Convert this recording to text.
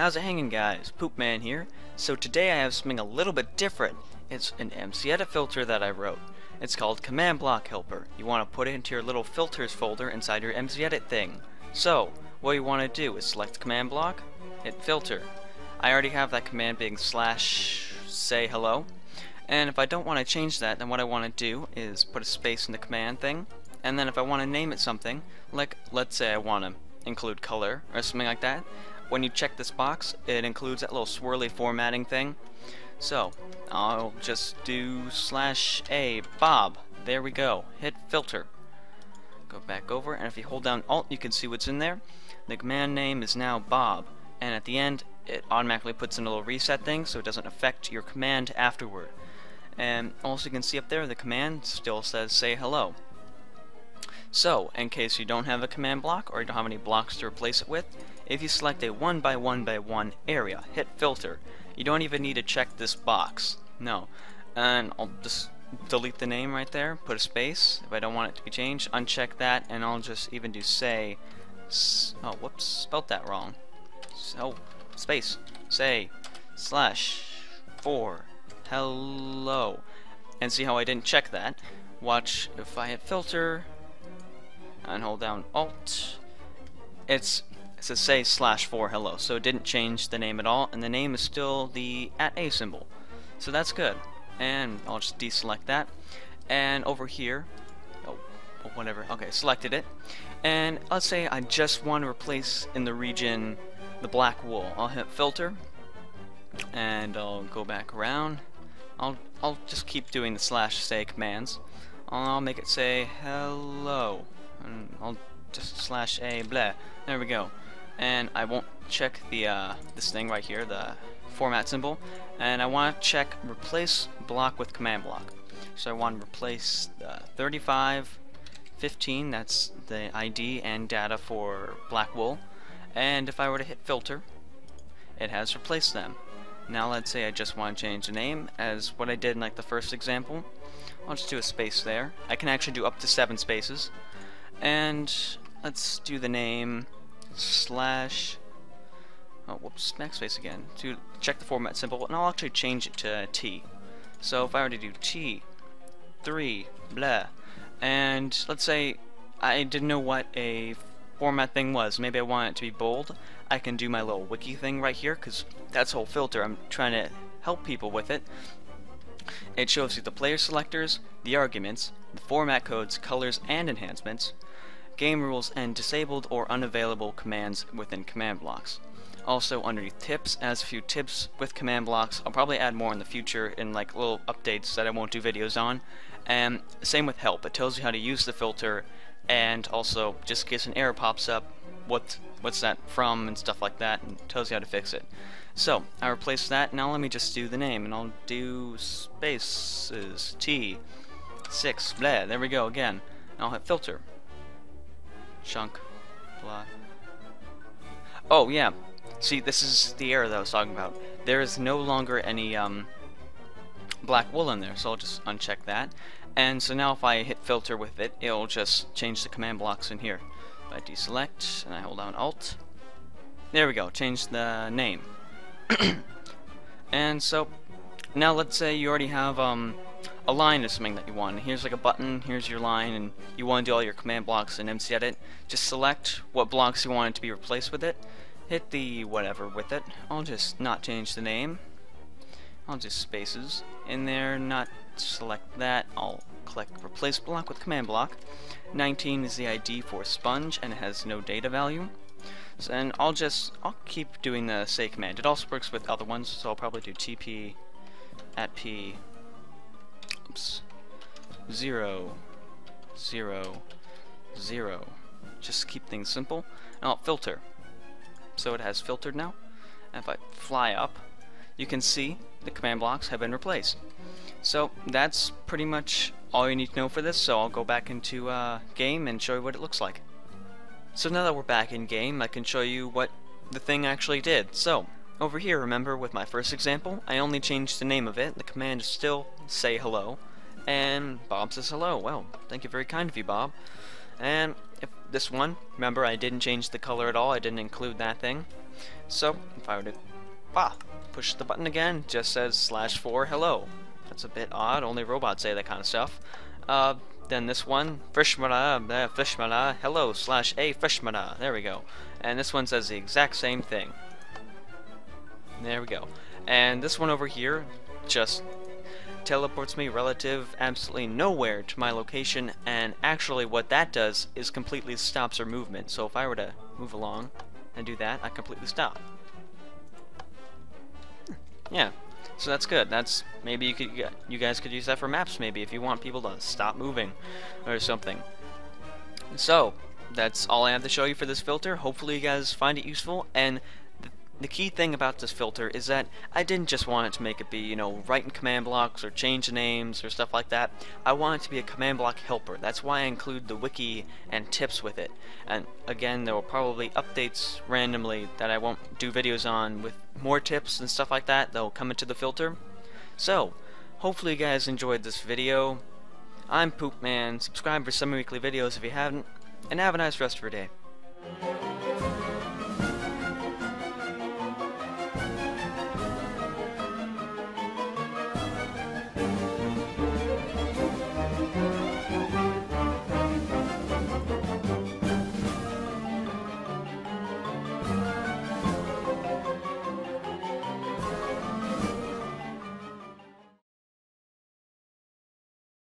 How's it hanging guys? Poopman here. So today I have something a little bit different. It's an MC Edit filter that I wrote. It's called Command Block Helper. You want to put it into your little filters folder inside your MC Edit thing. So, what you want to do is select Command Block, hit Filter. I already have that command being slash say hello. And if I don't want to change that, then what I want to do is put a space in the command thing. And then if I want to name it something, like let's say I want to include color or something like that, when you check this box, it includes that little swirly formatting thing. So, I'll just do slash A, Bob. There we go. Hit filter. Go back over, and if you hold down Alt, you can see what's in there. The command name is now Bob, and at the end, it automatically puts in a little reset thing so it doesn't affect your command afterward. And also you can see up there, the command still says say hello. So, in case you don't have a command block or you don't have any blocks to replace it with, if you select a 1 by 1 by 1 area, hit filter, you don't even need to check this box. No. And I'll just delete the name right there, put a space, if I don't want it to be changed, uncheck that, and I'll just even do say, oh whoops, spelt that wrong. So, oh, space, say, slash, 4, hello. And see how I didn't check that? Watch if I hit filter, and hold down Alt, it's it says say slash 4 hello, so it didn't change the name at all, and the name is still the at a symbol. So that's good. And I'll just deselect that. And over here, oh, oh, whatever, okay, selected it. And let's say I just want to replace in the region the black wool. I'll hit filter, and I'll go back around. I'll, I'll just keep doing the slash say commands. I'll make it say hello, and I'll just slash a blah. There we go and I won't check the uh, this thing right here, the format symbol, and I want to check replace block with command block. So I want to replace uh, 35, 15, that's the ID and data for black wool, and if I were to hit filter, it has replaced them. Now let's say I just want to change the name, as what I did in like the first example. I'll just do a space there. I can actually do up to seven spaces. And let's do the name slash oh whoops backspace again to check the format symbol and I'll actually change it to T. So if I were to do T 3 blah. And let's say I didn't know what a format thing was. Maybe I want it to be bold. I can do my little wiki thing right here because that's whole filter. I'm trying to help people with it it shows you the player selectors the arguments the format codes colors and enhancements game rules, and disabled or unavailable commands within command blocks. Also underneath tips, as a few tips with command blocks. I'll probably add more in the future in like little updates that I won't do videos on. And same with help. It tells you how to use the filter and also just in case an error pops up, what what's that from and stuff like that and tells you how to fix it. So, I replace that, now let me just do the name, and I'll do spaces, T, 6, blah, there we go again. I'll hit filter, chunk, blah. Oh, yeah. See, this is the error that I was talking about. There is no longer any um, black wool in there, so I'll just uncheck that. And so now if I hit filter with it, it'll just change the command blocks in here. I deselect, and I hold down Alt, there we go, change the name. and so, now let's say you already have um, a line is something that you want. Here's like a button, here's your line, and you want to do all your command blocks in MC Edit. Just select what blocks you want it to be replaced with it. Hit the whatever with it. I'll just not change the name. I'll just spaces in there, not select that. I'll click replace block with command block. 19 is the ID for sponge and it has no data value. So, and I'll just, I'll keep doing the say command. It also works with other ones, so I'll probably do TP at P Oops. Zero. Zero. Zero. Just keep things simple. And I'll filter. So it has filtered now. And if I fly up, you can see the command blocks have been replaced. So that's pretty much all you need to know for this, so I'll go back into uh, game and show you what it looks like. So now that we're back in game, I can show you what the thing actually did. So, over here, remember, with my first example, I only changed the name of it. The command is still say hello. And Bob says hello. Well, thank you very kind of you, Bob. And if this one, remember, I didn't change the color at all. I didn't include that thing. So, if I were to push the button again, just says slash 4 hello. That's a bit odd, only robots say that kind of stuff. Uh, then this one, Frishmana, uh, hello, slash A Frishmana, there we go. And this one says the exact same thing. There we go. And this one over here just teleports me relative absolutely nowhere to my location and actually what that does is completely stops our movement. So if I were to move along and do that, I completely stop. Yeah, so that's good. That's maybe you could you guys could use that for maps maybe if you want people to stop moving or something. So that's all I have to show you for this filter. Hopefully you guys find it useful and the key thing about this filter is that I didn't just want it to make it be, you know, writing command blocks or change names or stuff like that. I want it to be a command block helper. That's why I include the wiki and tips with it. And again, there will probably updates randomly that I won't do videos on with more tips and stuff like that that will come into the filter. So, hopefully you guys enjoyed this video. I'm Poopman. Subscribe for some weekly videos if you haven't, and have a nice rest of your day.